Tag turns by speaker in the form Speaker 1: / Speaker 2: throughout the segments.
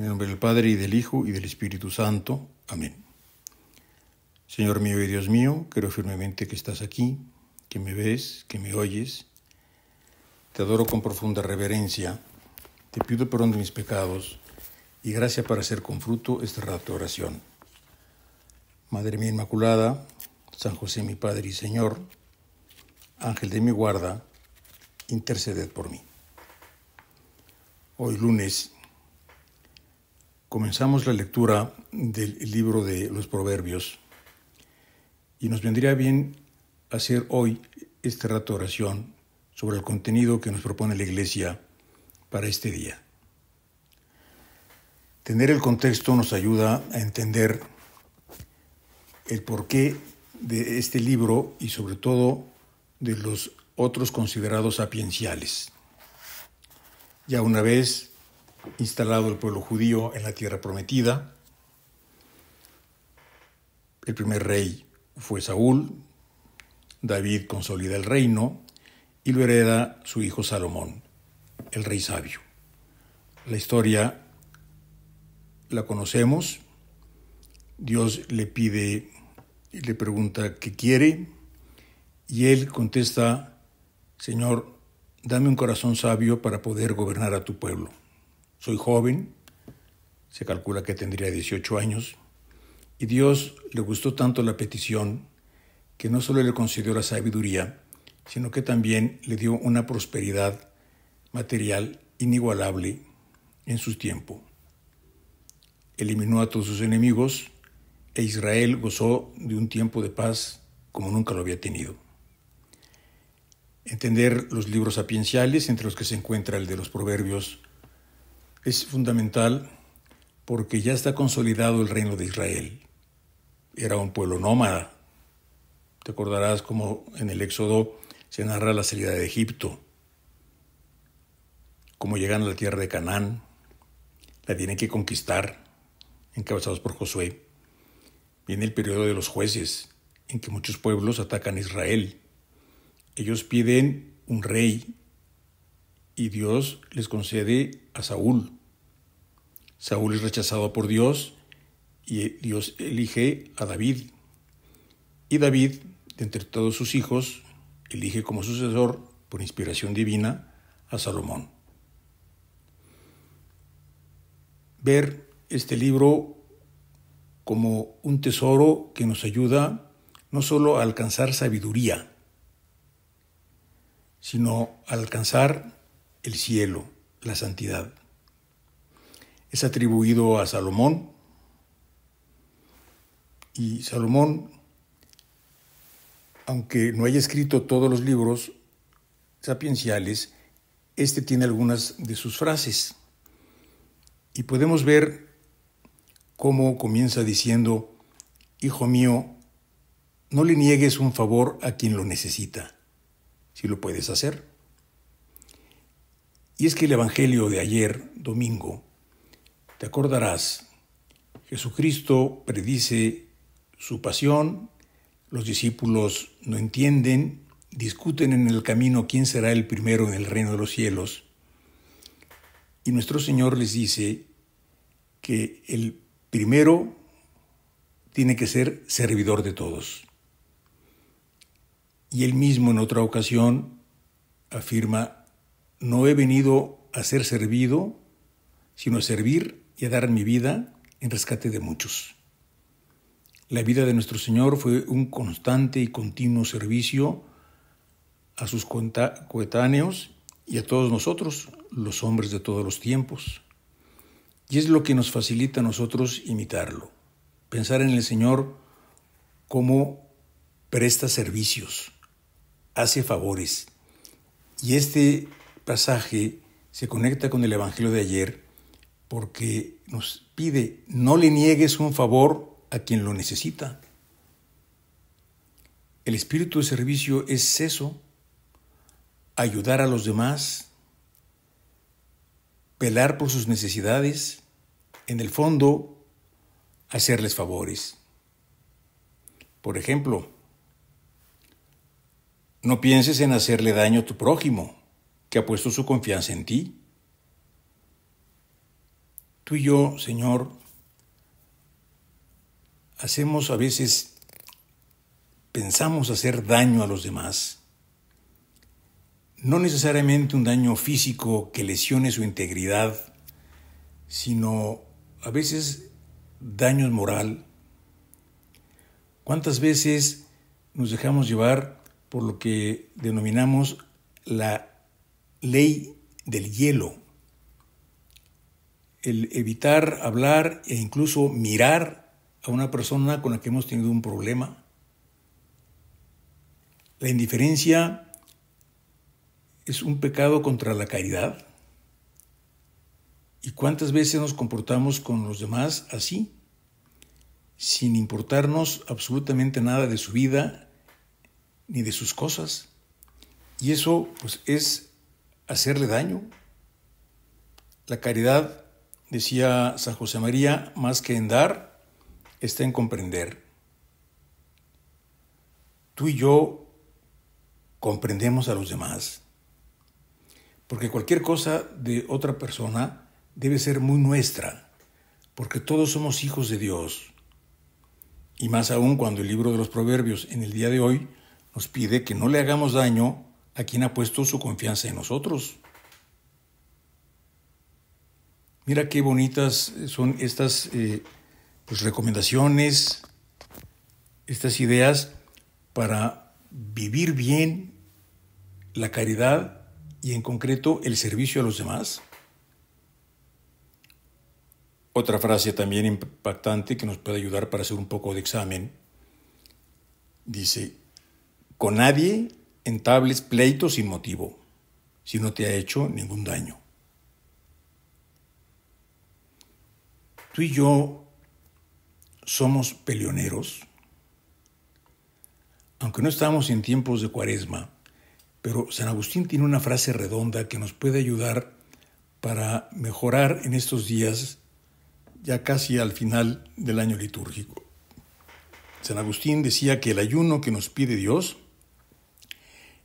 Speaker 1: En el nombre del Padre y del Hijo y del Espíritu Santo. Amén. Señor mío y Dios mío, creo firmemente que estás aquí, que me ves, que me oyes. Te adoro con profunda reverencia. Te pido perdón de mis pecados y gracia para hacer con fruto este rato de oración. Madre mía Inmaculada, San José mi Padre y Señor, Ángel de mi guarda, interceded por mí. Hoy lunes comenzamos la lectura del libro de los Proverbios y nos vendría bien hacer hoy este rato oración sobre el contenido que nos propone la Iglesia para este día. Tener el contexto nos ayuda a entender el porqué de este libro y sobre todo de los otros considerados sapienciales. Ya una vez instalado el pueblo judío en la tierra prometida. El primer rey fue Saúl, David consolida el reino y lo hereda su hijo Salomón, el rey sabio. La historia la conocemos. Dios le pide y le pregunta qué quiere y él contesta, Señor, dame un corazón sabio para poder gobernar a tu pueblo. Soy joven, se calcula que tendría 18 años, y Dios le gustó tanto la petición que no solo le concedió la sabiduría, sino que también le dio una prosperidad material inigualable en su tiempo. Eliminó a todos sus enemigos e Israel gozó de un tiempo de paz como nunca lo había tenido. Entender los libros sapienciales, entre los que se encuentra el de los Proverbios, es fundamental porque ya está consolidado el reino de Israel. Era un pueblo nómada. Te acordarás como en el Éxodo se narra la salida de Egipto, cómo llegan a la tierra de Canaán, la tienen que conquistar, encabezados por Josué. Viene el periodo de los jueces, en que muchos pueblos atacan a Israel. Ellos piden un rey y Dios les concede a Saúl. Saúl es rechazado por Dios y Dios elige a David. Y David, de entre todos sus hijos, elige como sucesor, por inspiración divina, a Salomón. Ver este libro como un tesoro que nos ayuda no solo a alcanzar sabiduría, sino a alcanzar el cielo, la santidad. Es atribuido a Salomón y Salomón, aunque no haya escrito todos los libros sapienciales, este tiene algunas de sus frases. Y podemos ver cómo comienza diciendo, Hijo mío, no le niegues un favor a quien lo necesita, si lo puedes hacer. Y es que el Evangelio de ayer, domingo, te acordarás, Jesucristo predice su pasión, los discípulos no entienden, discuten en el camino quién será el primero en el reino de los cielos. Y nuestro Señor les dice que el primero tiene que ser servidor de todos. Y él mismo en otra ocasión afirma no he venido a ser servido, sino a servir y a dar mi vida en rescate de muchos. La vida de nuestro Señor fue un constante y continuo servicio a sus coetáneos y a todos nosotros, los hombres de todos los tiempos. Y es lo que nos facilita a nosotros imitarlo, pensar en el Señor como presta servicios, hace favores. Y este pasaje se conecta con el Evangelio de ayer porque nos pide, no le niegues un favor a quien lo necesita. El espíritu de servicio es eso, ayudar a los demás, pelar por sus necesidades, en el fondo, hacerles favores. Por ejemplo, no pienses en hacerle daño a tu prójimo que ha puesto su confianza en ti. Tú y yo, Señor, hacemos a veces, pensamos hacer daño a los demás. No necesariamente un daño físico que lesione su integridad, sino a veces daño moral. ¿Cuántas veces nos dejamos llevar por lo que denominamos la ley del hielo? El evitar hablar e incluso mirar a una persona con la que hemos tenido un problema. La indiferencia es un pecado contra la caridad. ¿Y cuántas veces nos comportamos con los demás así? Sin importarnos absolutamente nada de su vida ni de sus cosas. Y eso pues es hacerle daño. La caridad, decía San José María, más que en dar, está en comprender. Tú y yo comprendemos a los demás, porque cualquier cosa de otra persona debe ser muy nuestra, porque todos somos hijos de Dios. Y más aún cuando el libro de los Proverbios en el día de hoy nos pide que no le hagamos daño a quien ha puesto su confianza en nosotros. Mira qué bonitas son estas eh, pues, recomendaciones, estas ideas para vivir bien la caridad y en concreto el servicio a los demás. Otra frase también impactante que nos puede ayudar para hacer un poco de examen. Dice, con nadie entables pleitos sin motivo, si no te ha hecho ningún daño. Tú y yo somos peleoneros, aunque no estamos en tiempos de cuaresma, pero San Agustín tiene una frase redonda que nos puede ayudar para mejorar en estos días, ya casi al final del año litúrgico. San Agustín decía que el ayuno que nos pide Dios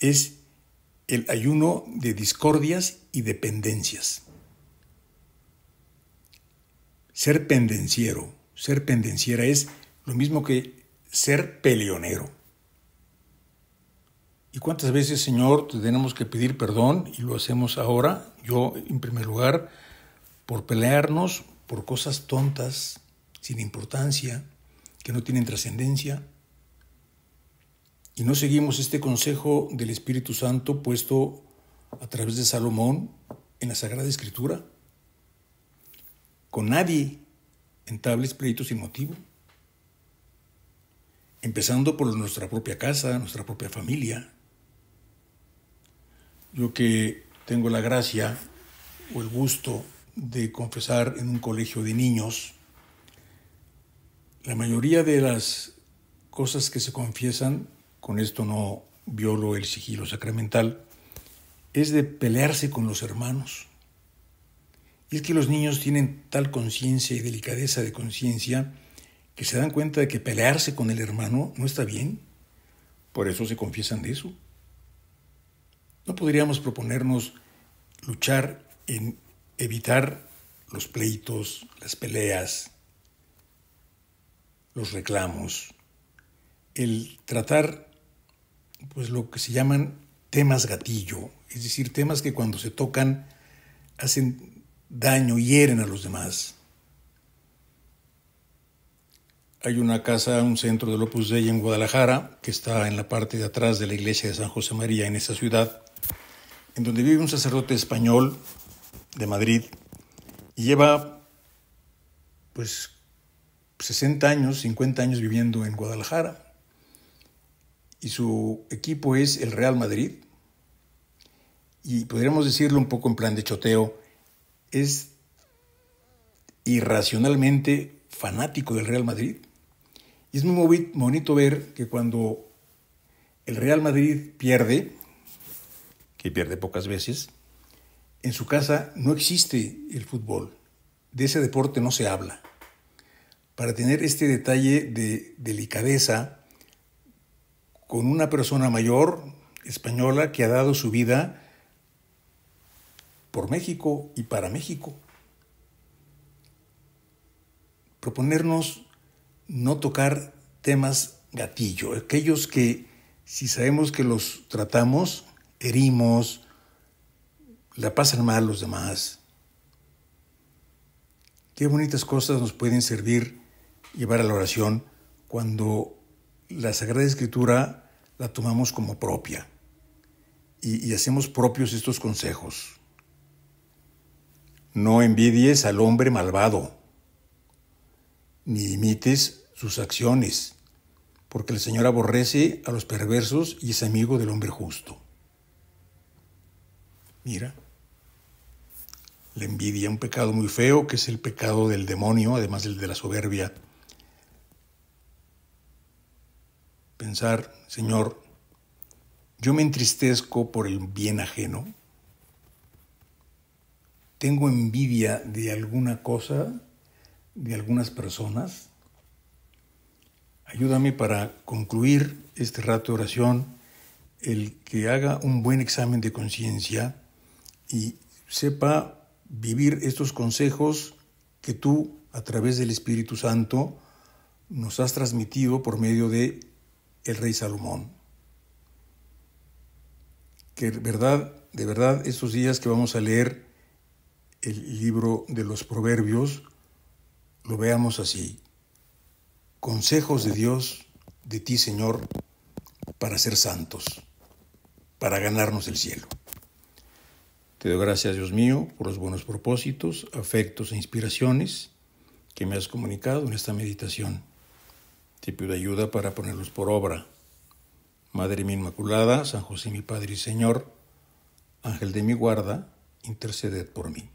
Speaker 1: es el ayuno de discordias y dependencias. Ser pendenciero, ser pendenciera es lo mismo que ser peleonero. ¿Y cuántas veces, Señor, tenemos que pedir perdón y lo hacemos ahora, yo en primer lugar, por pelearnos por cosas tontas, sin importancia, que no tienen trascendencia? Y no seguimos este consejo del Espíritu Santo puesto a través de Salomón en la Sagrada Escritura. Con nadie entables pleitos sin motivo. Empezando por nuestra propia casa, nuestra propia familia. Yo que tengo la gracia o el gusto de confesar en un colegio de niños, la mayoría de las cosas que se confiesan, con esto no violo el sigilo sacramental, es de pelearse con los hermanos. Y es que los niños tienen tal conciencia y delicadeza de conciencia que se dan cuenta de que pelearse con el hermano no está bien. Por eso se confiesan de eso. ¿No podríamos proponernos luchar en evitar los pleitos, las peleas, los reclamos, el tratar pues lo que se llaman temas gatillo, es decir, temas que cuando se tocan hacen daño, hieren a los demás. Hay una casa, un centro del Opus Dei en Guadalajara, que está en la parte de atrás de la iglesia de San José María en esa ciudad, en donde vive un sacerdote español de Madrid y lleva pues 60 años, 50 años viviendo en Guadalajara. Y su equipo es el Real Madrid. Y podríamos decirlo un poco en plan de choteo, es irracionalmente fanático del Real Madrid. Y es muy bonito ver que cuando el Real Madrid pierde, que pierde pocas veces, en su casa no existe el fútbol. De ese deporte no se habla. Para tener este detalle de delicadeza con una persona mayor española que ha dado su vida por México y para México. proponernos no tocar temas gatillo, aquellos que si sabemos que los tratamos, herimos, la pasan mal los demás. Qué bonitas cosas nos pueden servir llevar a la oración cuando la Sagrada Escritura la tomamos como propia y, hacemos propios estos consejos. No envidies al hombre malvado, ni imites sus acciones, porque el Señor aborrece a los perversos y es amigo del hombre justo. Mira, la envidia, un pecado muy feo, que es el pecado del demonio, además del de la soberbia. Pensar, Señor, yo me entristezco por el bien ajeno. Tengo envidia de alguna cosa, de algunas personas. Ayúdame para concluir este rato de oración, el que haga un buen examen de conciencia y sepa vivir estos consejos que tú, a través del Espíritu Santo, nos has transmitido por medio de el rey Salomón. Que verdad, de verdad, estos días que vamos a leer el libro de los Proverbios, lo veamos así. Consejos de Dios, de ti, Señor, para ser santos, para ganarnos el cielo. Te doy gracias, Dios mío, por los buenos propósitos, afectos e inspiraciones que me has comunicado en esta meditación. Te pido ayuda para ponerlos por obra. Madre mi Inmaculada, San José mi Padre y Señor, Ángel de mi guarda, interceded por mí.